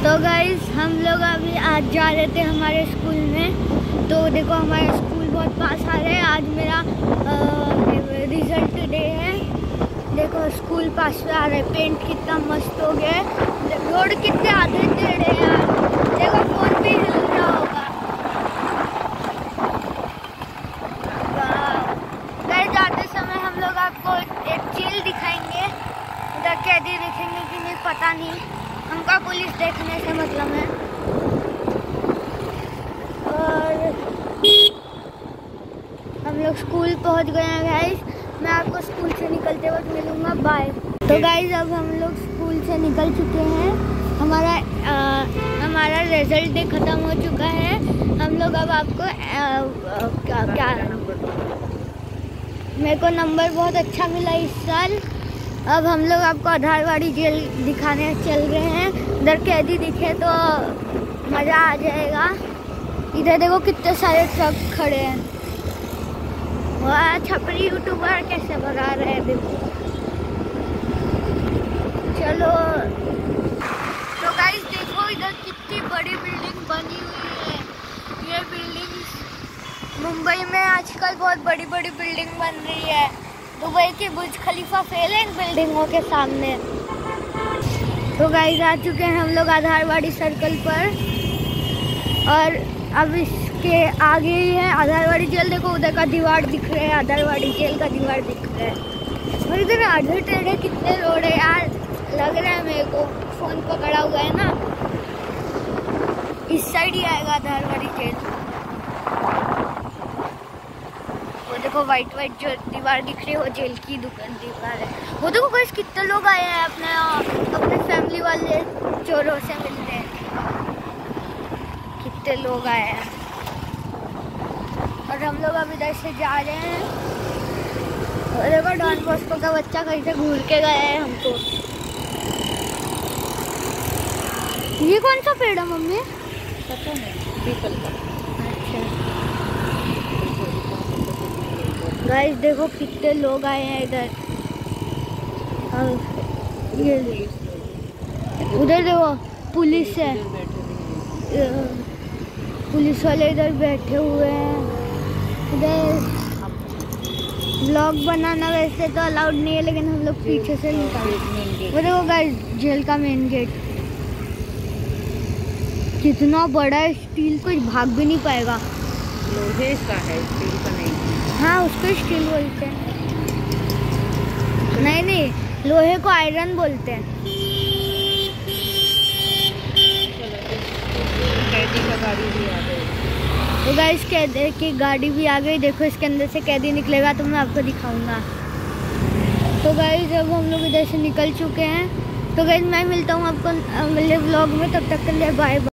तो गाइस हम लोग अभी आज जा रहे थे हमारे स्कूल में। तो देखो, हमारा स्कूल बहुत पास आ रहा है। आज मेरा रिज़ल्ट डे है। देखो स्कूल पास में आ रहा पेंट कितना मस्त हो गया है। रोड कितने आधे टेढ़े हैं यार। देखो फ़ोन भी हिल रहा होगा। घर जाते समय हम लोग आपको एक जेल दिखाएँगे। उधर कैदी दिखेंगे कि नहीं, पता नहीं। हमका पुलिस देखने से मतलब है। और हम लोग स्कूल पहुँच गए हैं गाइस मैं आपको स्कूल से निकलते वक्त मिलूँगा। बाय तो गाइस अब हम लोग स्कूल से निकल चुके हैं। हमारा आ, हमारा रिज़ल्ट डे ख़त्म हो चुका है। हम लोग अब आपको आ, आ, क्या क्या? मेरे को नंबर बहुत अच्छा मिला इस साल। अब हम लोग आपको आधारवाड़ी जेल दिखाने चल रहे हैं। इधर कैदी दिखे तो मज़ा आ जाएगा। इधर देखो कितने सारे ट्रक खड़े हैं। वह, छपरी यूट्यूबर कैसे भगा रहे हैं देखो। चलो। तो गाइस देखो इधर कितनी बड़ी बिल्डिंग बनी हुई है। ये बिल्डिंग मुंबई में आजकल बहुत बड़ी बड़ी बिल्डिंग बन रही है। दुबई के बुर्ज खलीफा फेल इन बिल्डिंगों के सामने। तो गाइस आ चुके हैं हम लोग आधारवाड़ी सर्कल पर। और अब इसके आगे ही है आधारवाड़ी जेल। देखो, उधर का दीवार दिख रहा है, आधारवाड़ी जेल का दीवार दिख रहा है। और इधर आधे टेढ़े कितने रोड है यार, लग रहा है मेरे को फ़ोन पकड़ा हुआ है ना। इस साइड ही आएगा आधारवाड़ी जेल। देखो व्हाइट व्हाइट जो दीवार दिख रही है वो जेल की दुकान दीवार है। वो देखो कैसे कितने लोग आए हैं अपने अपने फैमिली वाले चोरों से मिलने। कितने लोग आए हैं। और हम लोग अब इधर से जा रहे हैं। और देखो डॉन बॉस्को का बच्चा कहीं से घूर के गया है हमको। ये कौन सा पेड़ है मम्मी? पता नहीं पीपल का। अच्छा। गाइस देखो कितने लोग आए हैं इधर। ये उधर देखो पुलिस है। पुलिस वाले इधर बैठे हुए हैं। इधर ब्लॉग बनाना वैसे तो अलाउड नहीं है लेकिन हम लोग पीछे से निकाल वो देखो गाइस जेल का मेन गेट कितना बड़ा है स्टील कुछ भाग भी नहीं पाएगा। लोहे का है स्टील का नहीं। हाँ उसको स्टील बोलते हैं। नहीं नहीं, लोहे को आयरन बोलते हैं। तो गाइस कैदी की गाड़ी भी आ गई। देखो, इसके अंदर से कैदी निकलेगा तो मैं आपको दिखाऊँगा। तो गाइस जब हम लोग इधर से निकल चुके हैं। तो गाइस मैं मिलता हूँ आपको अगले व्लॉग में। तब तक के लिए बाय